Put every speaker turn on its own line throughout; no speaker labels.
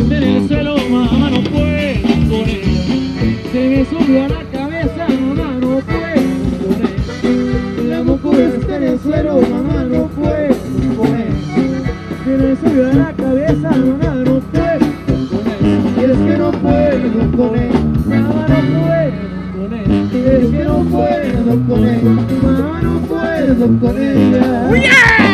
en el suelo, mamá no puedo con. Se me subió a la cabeza, mamá no puedo con ella. La está en el suelo, mamá no puedo con. Se me subió a la cabeza, mamá no puedo con ella. Y es que no puedo con ella, mamá no puedo con ella. Es que no puedo con mamá no puedo con.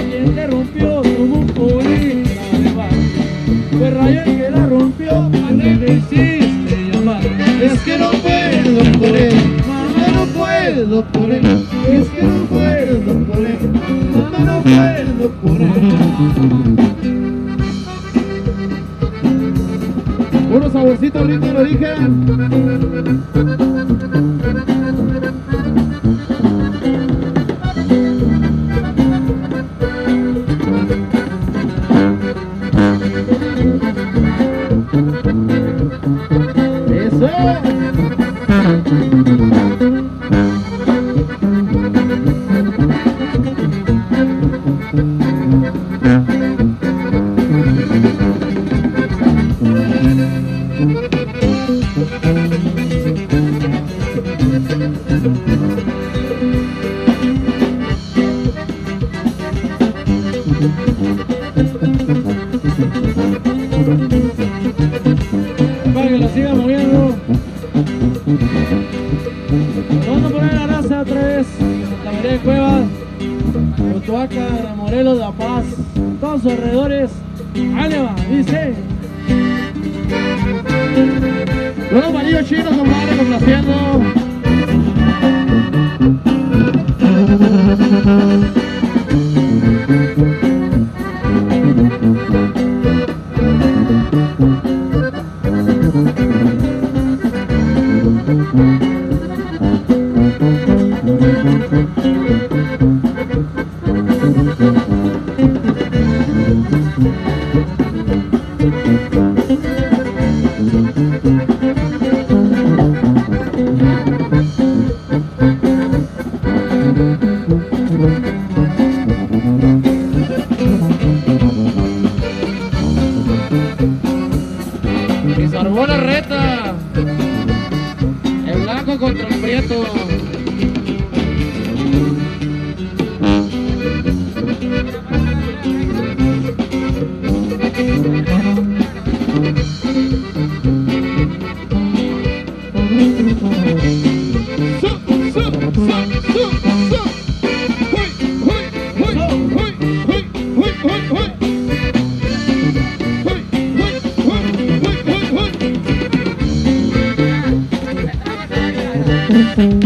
Es que no puedo por él, mamá no puedo por él Es que no puedo por él, mamá no puedo por él
Unos saborcitos ricos de origen.
Para que lo siga moviendo. Vamos a poner la raza otra vez. La María de Cuevas, Cotoaca, la Morelos, La Paz, todos sus alrededores. ¡Ánima! Dice.
Los malillos chinos, compadre, complaciendo. Y la reta. El blanco contra el prieto. Mm-hmm.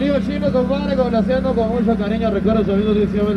Palillos chinos, compadre, complaciendo con mucho cariño. Recuerda su amigo 19